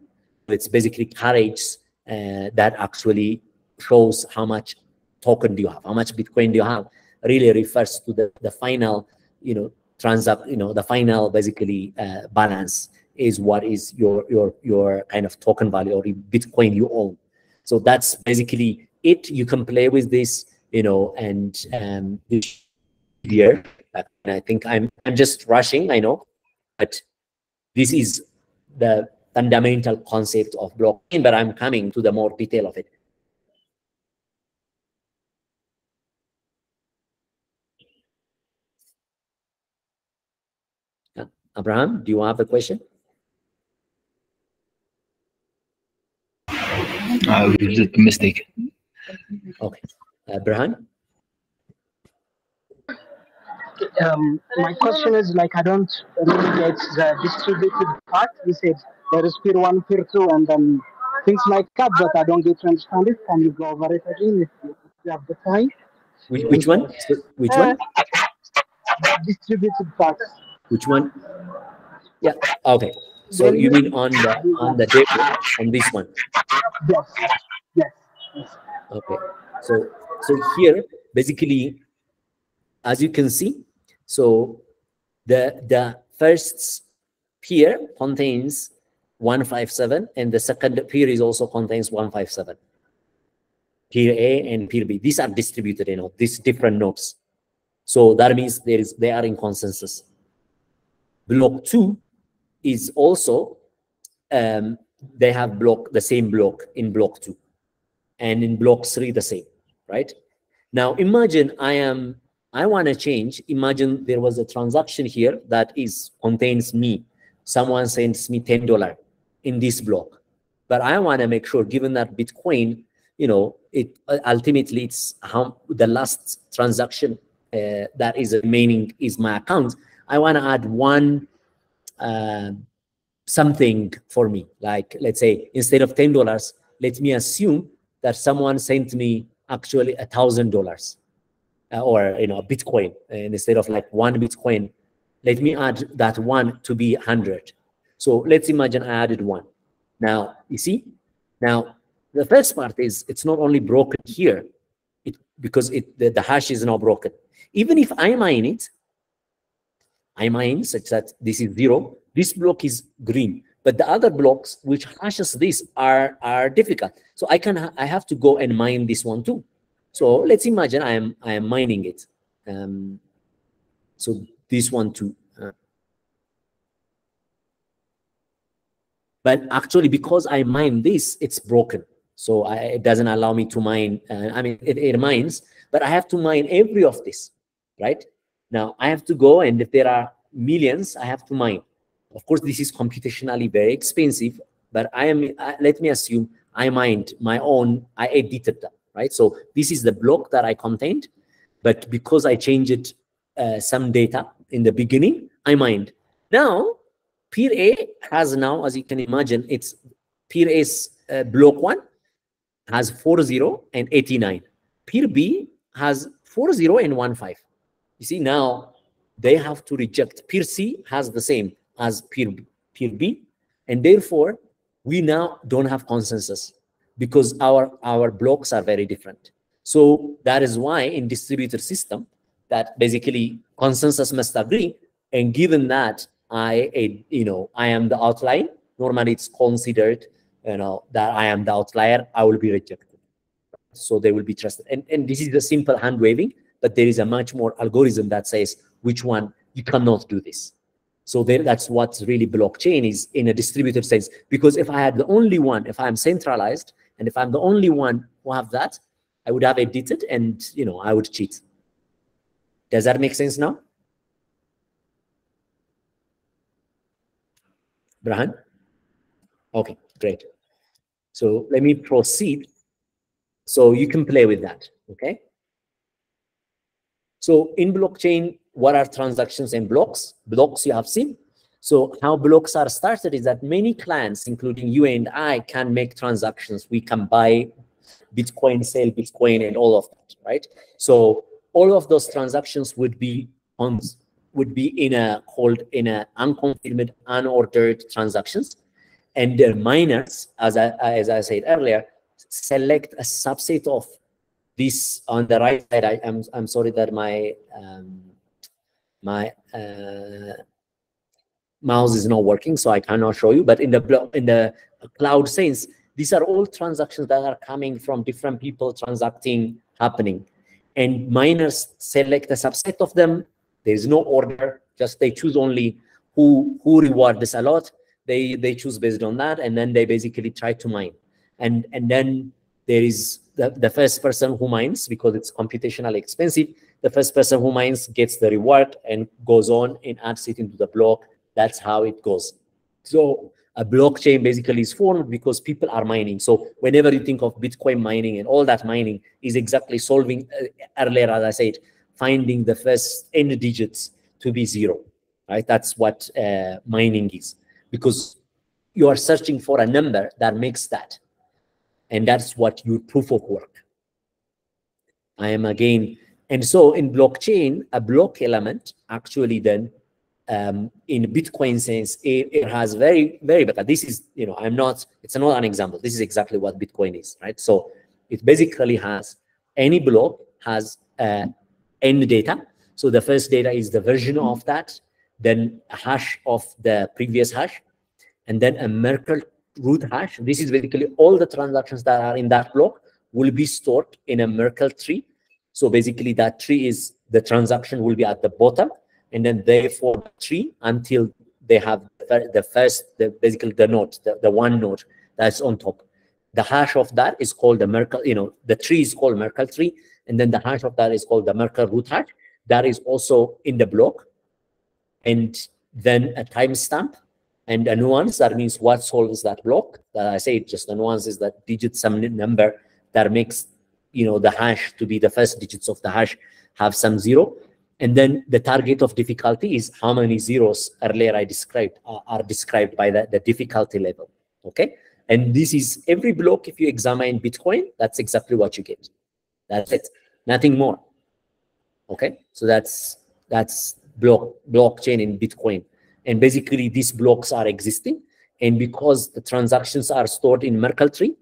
It's basically carriage uh, that actually shows how much token do you have, how much Bitcoin do you have, really refers to the, the final, you know, transact, you know, the final basically uh, balance is what is your your your kind of token value or Bitcoin you own. So that's basically it. You can play with this, you know, and um, here. And I think I'm I'm just rushing. I know, but this is the fundamental concept of blockchain. But I'm coming to the more detail of it. Abraham, do you have a question? Uh, mistake. Okay. Uh, Brahan? Um, my question is like I don't really get the distributed part. You said there is peer one, peer two, and then things like that, but I don't get to understand it. Can you go over it again if you, if you have the time? Which, which one? Which one? Uh, distributed parts. Which one? Yeah. Okay. So you mean on the on the data on this one? Yes. Yes. Okay. So so here basically, as you can see, so the the first peer contains 157 and the second peer is also contains 157 peer a and peer b. These are distributed you know these different nodes. So that means there is they are in consensus. Block two is also um, they have block the same block in block two. And in block three the same right? Now imagine i am i want to change. Imagine there was a transaction here that is contains me. Someone sends me ten dollar in this block. But i want to make sure given that bitcoin you know it ultimately it's how the last transaction uh, that is remaining is my account i want to add one uh, something for me. Like, let's say, instead of $10, let me assume that someone sent me actually a thousand dollars. uh, Uh, or you know bitcoin uh, and instead of like one bitcoin let me add that one to be 100 so let's imagine i added one now you see now the first part is it's not only broken here it because it the, the hash is now broken even if i mine it I mine such that this is zero, this block is green. but the other blocks which hashes this are are difficult. So I can I have to go and mine this one too. So let's imagine I am I am mining it. Um, so this one too. Uh, but actually, because I mine this, it's broken. So I, it doesn't allow me to mine. Uh, I mean, it, it mines, but I have to mine every of this, right? Now I have to go, and if there are millions, I have to mine. Of course, this is computationally very expensive, but I am. Uh, let me assume I mined my own. I edited them, right? So this is the block that I contained, but because I changed uh, some data in the beginning, I mined. Now, peer A has now, as you can imagine, it's peer A's uh, block one has 40 and 89. Peer B has 40 and 15. You see, now they have to reject. Peer C has the same as peer peer B. And therefore, we now don't have consensus because our, our blocks are very different. So that is why in distributed system, that basically consensus must agree. And given that I, you know, I am the outlier, normally it's considered, you know, that I am the outlier, I will be rejected. So they will be trusted. And, and this is the simple hand waving, but there is a much more algorithm that says which one you cannot do this. So there, that's what really blockchain is in a distributed sense. Because if I had the only one, if I'm centralized, and if I'm the only one who have that, I would have edited and you know I would cheat. Does that make sense now? Brahan? Okay, great. So let me proceed. So you can play with that, okay? So in blockchain, what are transactions and blocks? Blocks you have seen. So how blocks are started is that many clients, including you and I, can make transactions. We can buy Bitcoin, sell Bitcoin, and all of that, right? So all of those transactions would be on would be in a called in a unconfirmed, unordered transactions. And the miners, as I as I said earlier, select a subset of this on the right side. I, am I'm, I'm sorry that my um, my uh, mouse is not working, so I cannot show you. But in the in the cloud sense, these are all transactions that are coming from different people transacting happening and miners select a subset of them. There is no order, just they choose only who who reward this a lot. They they choose based on that, and then they basically try to mine. And and then there is the, the first person who mines because it's computationally expensive. The first person who mines gets the reward and goes on and adds it into the block. That's how it goes. So a blockchain basically is formed because people are mining. So whenever you think of Bitcoin mining and all that mining is exactly solving uh, earlier, as I said, finding the first n digits to be zero, right? That's what uh, mining is because you are searching for a number that makes that. And that's what your proof of work. I am again, and so in blockchain, a block element actually then um, in Bitcoin sense, it, it, has very, very, but this is, you know, I'm not, it's not an example. This is exactly what Bitcoin is, right? So it basically has any block has uh, n data. So the first data is the version of that, then a hash of the previous hash, and then a Merkle root hash. This is basically all the transactions that are in that block will be stored in a Merkle tree. So basically that tree is the transaction will be at the bottom and then they form a tree until they have the first, the, basically the node, the, the one node that's on top. The hash of that is called the Merkle, you know, the tree is called Merkle tree, and then the hash of that is called the Merkle root hash. That is also in the block. And then a timestamp and a nonce, that means what solves that block. That I say just the nonce is that digit some number that makes you know the hash to be the first digits of the hash have some zero and then the target of difficulty is how many zeros earlier I described uh, are described by the, the difficulty level. Okay. And this is every block, if you examine Bitcoin, that's exactly what you get. That's it. Nothing more. Okay. So that's that's block blockchain in Bitcoin. And basically these blocks are existing. And because the transactions are stored in Merkle tree,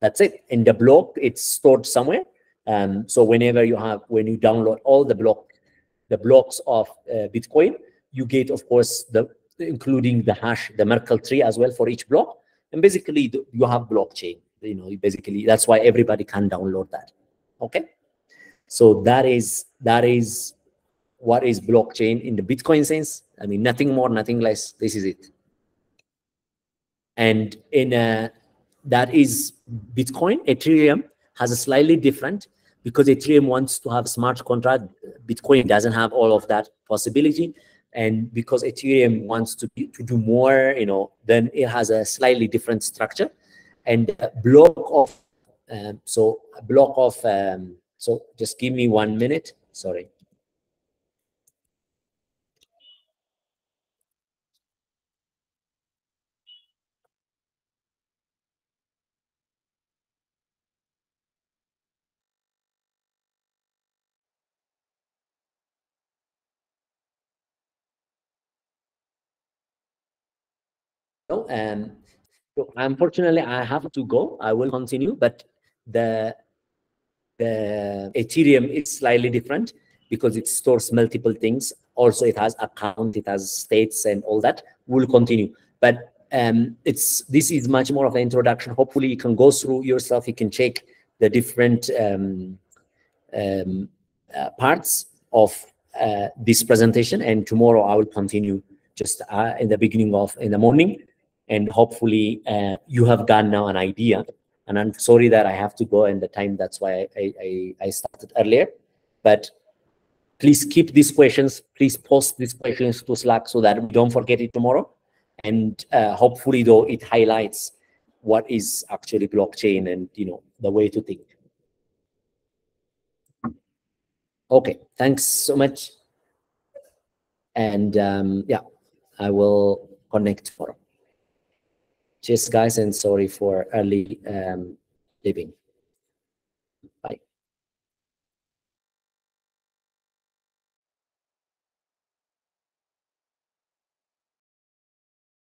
that's it. In the block, it's stored somewhere. Um, so whenever you have, when you download all the block the blocks of uh, Bitcoin, you get, of course, the including the hash, the Merkle tree as well for each block. And basically you have blockchain, you know, basically that's why everybody can download that. Okay. So that is, that is what is blockchain in the Bitcoin sense. I mean, nothing more, nothing less. This is it. And in a, that is Bitcoin. Ethereum has a slightly different because Ethereum wants to have smart contract. Bitcoin doesn't have all of that possibility. And because Ethereum wants to, be, to do more, you know, then it has a slightly different structure. And block of, um, so block of, um, so just give me one minute. Sorry. Um, so unfortunately, I have to go. I will continue, but the the Ethereum is slightly different because it stores multiple things. Also, it has account, it has states, and all that. We'll continue, but um, it's this is much more of an introduction. Hopefully, you can go through yourself. You can check the different um, um, uh, parts of uh, this presentation, and tomorrow I will continue just uh, in the beginning of in the morning and hopefully uh, you have gotten now an idea. And I'm sorry that I have to go and the time. That's why I, I, I started earlier. But please keep these questions. Please post these questions to Slack so that we don't forget it tomorrow. And uh, hopefully, though, it highlights what is actually blockchain and you know the way to think. Okay, thanks so much. And um, yeah, I will connect tomorrow. Cheers, guys, and sorry for early um, leaving.